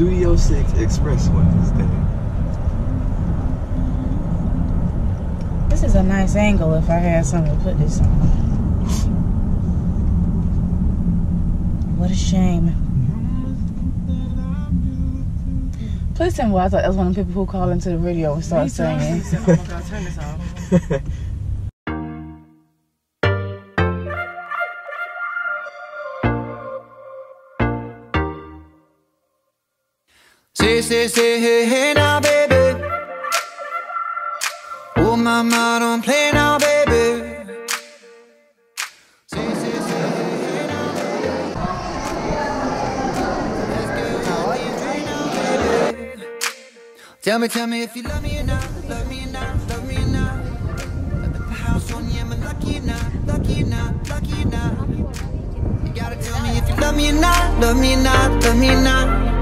Studio 6 Expressways. Dang. This is a nice angle if I had something to put this on. What a shame. Please tell me why I thought that was one of the people who call into the radio and start singing. Oh, mama, don't play now, Say, say, say, hey, hey now, baby. Get high and drink now, baby. Tell me, tell me if you love me or not, love me or not, love me or not. At the house on you, am I lucky or not, lucky or not, lucky or not? You gotta tell me if you love me or not, love me or not, love me or not.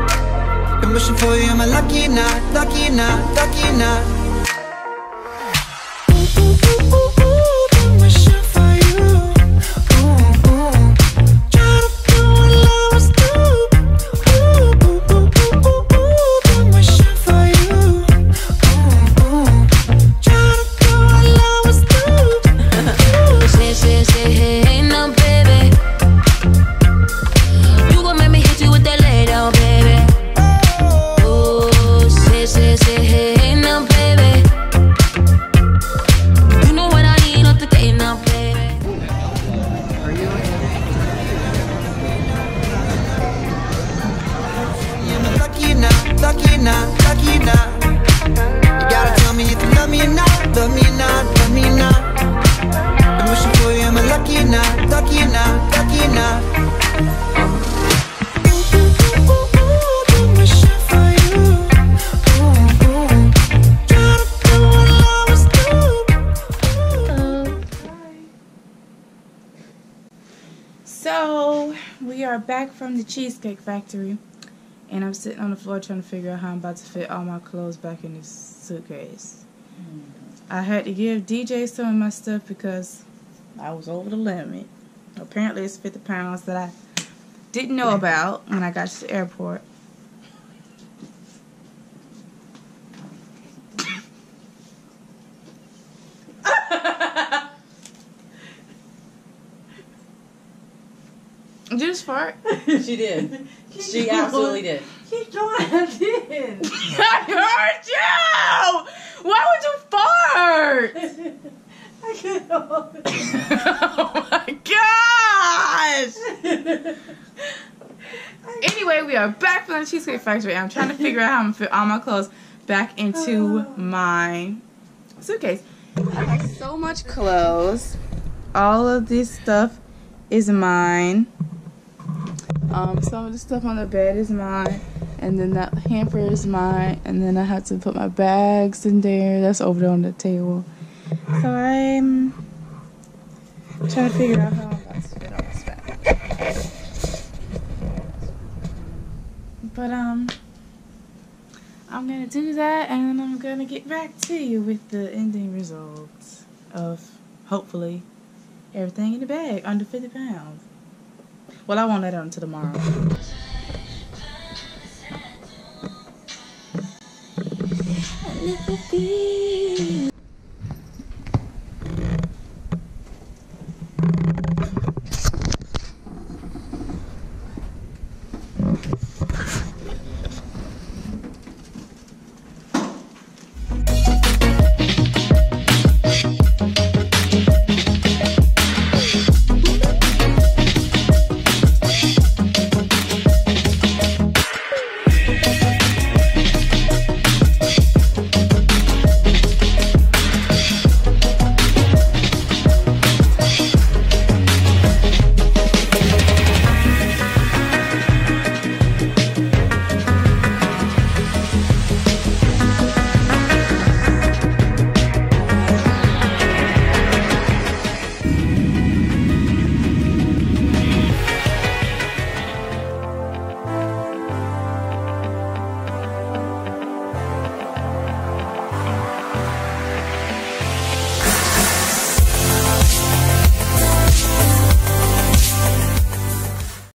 Been wishing for you, am lucky not, lucky not, lucky not? So we are back from the Cheesecake Factory, and I'm sitting on the floor trying to figure out how I'm about to fit all my clothes back in this suitcase. Mm-hmm. I had to give DJ some of my stuff because I was over the limit. Apparently, it's 50 pounds that I didn't know about when I got to the airport. Just fart? she did. She absolutely did. Keep going. I did. I heard you! Why would you fart? I can't help it. oh my gosh! Anyway, we are back from the Cheesecake Factory. I'm trying to figure out how I'm gonna fit all my clothes back into oh. my suitcase. I have so much clothes. All of this stuff is mine. Um, some of the stuff on the bed is mine. And then that hamper is mine. And then I have to put my bags in there. That's over there on the table. So I'm trying to figure out how I'm about to fit all this back. But um I'm gonna do that and I'm gonna get back to you with the ending results of hopefully everything in the bag under 50 pounds. Well, I won't let it until tomorrow.